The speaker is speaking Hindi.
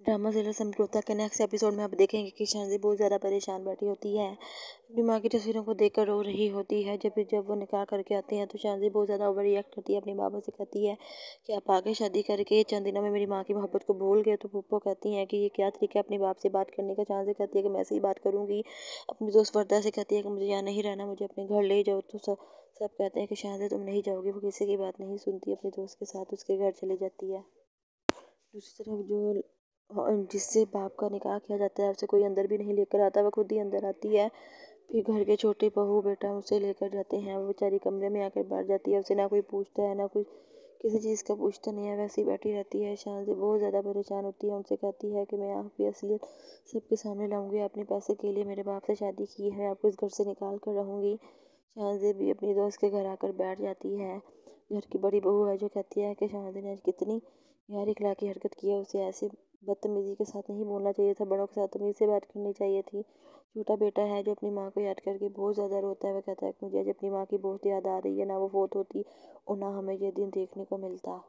ड्रामा सीरियल समझौता के नेक्स्ट एपिसोड में आप देखेंगे कि शानजी बहुत ज़्यादा परेशान बैठी होती है। अपनी माँ की तस्वीरों को देखकर रो रही होती है। जब जब वो निकाह करके आती हैं तो शानजी बहुत ज़्यादा ओवर रिएक्ट करती है, अपनी बाबा से कहती है कि आप आगे शादी करके चंद दिनों में मेरी माँ की मोहब्बत को भूल गए। तो पप्पो कहती हैं कि ये क्या तरीका है अपनी बाप से बात करने का? शानजी कहती है कि मैं ऐसे ही बात करूँगी। अपनी दोस्त वर्दा से कहती है कि मुझे यहाँ नहीं रहना, मुझे अपने घर ले जाओ। तो सब कहते हैं कि शानजी तुम नहीं जाओगी, वो किसी की बात नहीं सुनती, अपने दोस्त के साथ उसके घर चली जाती है। दूसरी तरफ़ जो जिससे बाप का निकाह किया जाता है, उसे कोई अंदर भी नहीं लेकर आता, वह खुद ही अंदर आती है। फिर घर के छोटे बहू बेटा उसे लेकर जाते हैं, वो बेचारी कमरे में आकर बैठ जाती है, उसे ना कोई पूछता है, ना कोई किसी चीज़ का पूछता नहीं है, वैसे ही बैठी रहती है। शान से बहुत ज़्यादा परेशान होती है, उनसे कहती है कि मैं आपकी असलियत सबके सामने लाऊँगी अपने पैसे के लिए मेरे बाप से शादी की है, आपको इस घर से निकाल कर रहूँगी। से भी अपनी दोस्त के घर आकर बैठ जाती है। घर की बड़ी बहू है, जो कहती है कि शाहजी ने आज कितनी यार खिला की हरकत की है, उसे ऐसे बदतमीज़ी के साथ नहीं बोलना चाहिए था। बड़ों के साथ तमीज़ से बात करनी चाहिए थी। छोटा बेटा है जो अपनी माँ को याद करके बहुत ज़्यादा रोता है। वह कहता है कि मुझे आज अपनी माँ की बहुत याद आ रही है, ना वो फोत होती और ना हमें ये दिन देखने को मिलता।